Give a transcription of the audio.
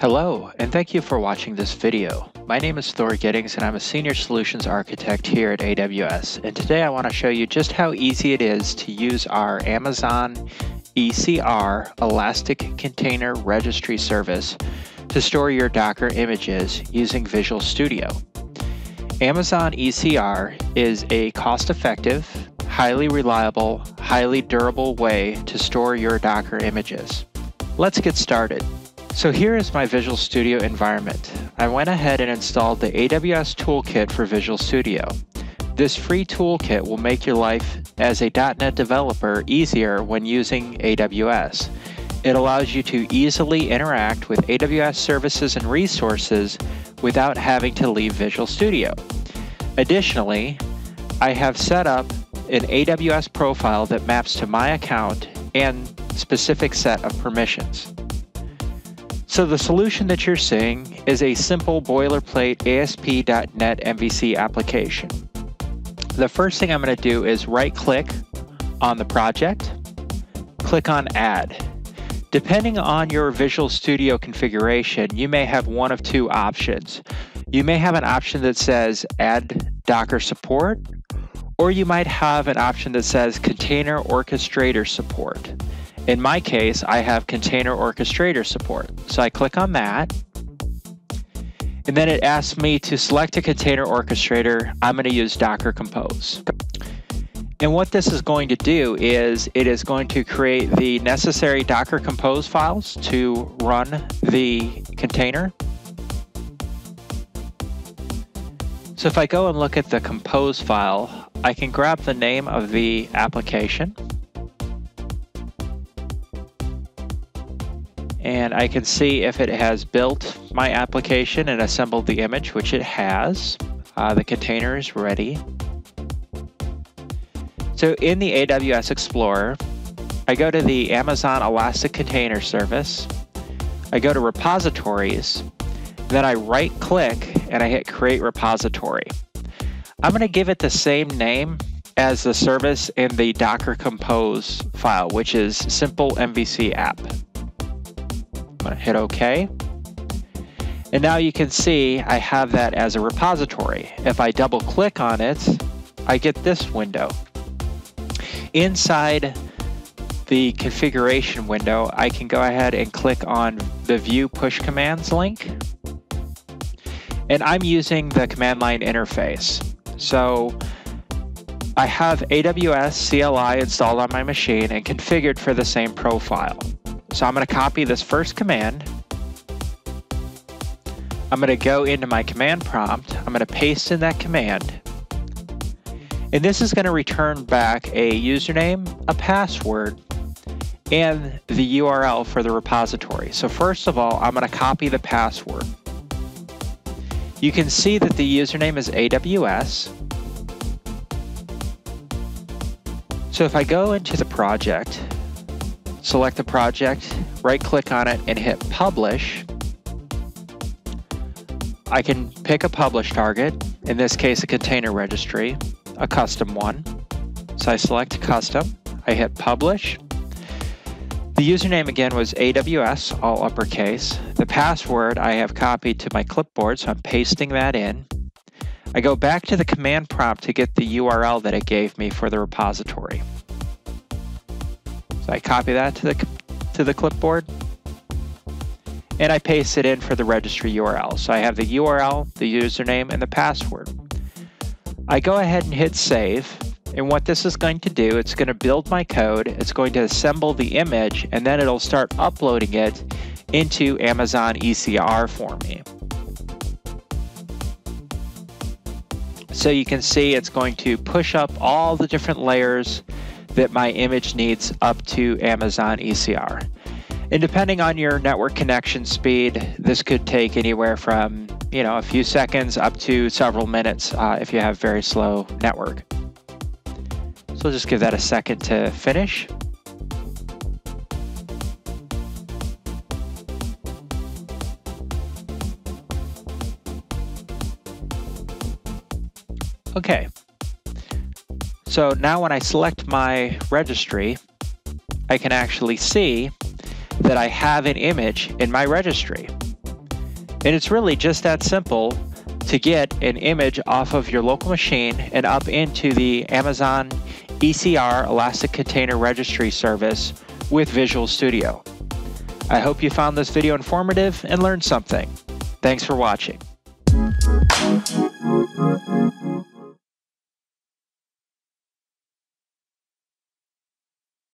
Hello, and thank you for watching this video. My name is Thor Giddings and I'm a Senior Solutions Architect here at AWS. And today I want to show you just how easy it is to use our Amazon ECR Elastic Container Registry Service to store your Docker images using Visual Studio. Amazon ECR is a cost-effective, highly reliable, highly durable way to store your Docker images. Let's get started. So here is my Visual Studio environment. I went ahead and installed the AWS Toolkit for Visual Studio. This free toolkit will make your life as a .NET developer easier when using AWS. It allows you to easily interact with AWS services and resources without having to leave Visual Studio. Additionally, I have set up an AWS profile that maps to my account and specific set of permissions. So the solution that you're seeing is a simple boilerplate ASP.NET MVC application. The first thing I'm going to do is right click on the project, click on add. Depending on your Visual Studio configuration, you may have one of two options. You may have an option that says add Docker support, or you might have an option that says container orchestrator support. In my case, I have container orchestrator support. So I click on that. And then it asks me to select a container orchestrator. I'm going to use Docker Compose. And what this is going to do is it is going to create the necessary Docker Compose files to run the container. So if I go and look at the compose file, I can grab the name of the application. And I can see if it has built my application and assembled the image, which it has. Uh, the container is ready. So in the AWS Explorer, I go to the Amazon Elastic Container Service. I go to repositories, then I right click and I hit create repository. I'm going to give it the same name as the service in the Docker Compose file, which is simple MVC app. To hit OK. And now you can see I have that as a repository. If I double click on it, I get this window. Inside the configuration window, I can go ahead and click on the View Push Commands link. And I'm using the command line interface. So I have AWS CLI installed on my machine and configured for the same profile. So I'm going to copy this first command. I'm going to go into my command prompt. I'm going to paste in that command. And this is going to return back a username, a password, and the URL for the repository. So first of all, I'm going to copy the password. You can see that the username is AWS. So if I go into the project, select the project, right click on it and hit publish. I can pick a publish target, in this case a container registry, a custom one. So I select custom, I hit publish. The username again was AWS, all uppercase. The password I have copied to my clipboard, so I'm pasting that in. I go back to the command prompt to get the URL that it gave me for the repository. So I copy that to the, to the clipboard and I paste it in for the registry URL. So I have the URL, the username, and the password. I go ahead and hit save. And what this is going to do, it's going to build my code, it's going to assemble the image, and then it'll start uploading it into Amazon ECR for me. So you can see it's going to push up all the different layers that my image needs up to Amazon ECR. And depending on your network connection speed, this could take anywhere from you know a few seconds up to several minutes uh, if you have very slow network. So we'll just give that a second to finish. Okay, so now when I select my registry, I can actually see that I have an image in my registry. And it's really just that simple to get an image off of your local machine and up into the Amazon ECR Elastic Container Registry service with Visual Studio. I hope you found this video informative and learned something. Thanks for watching.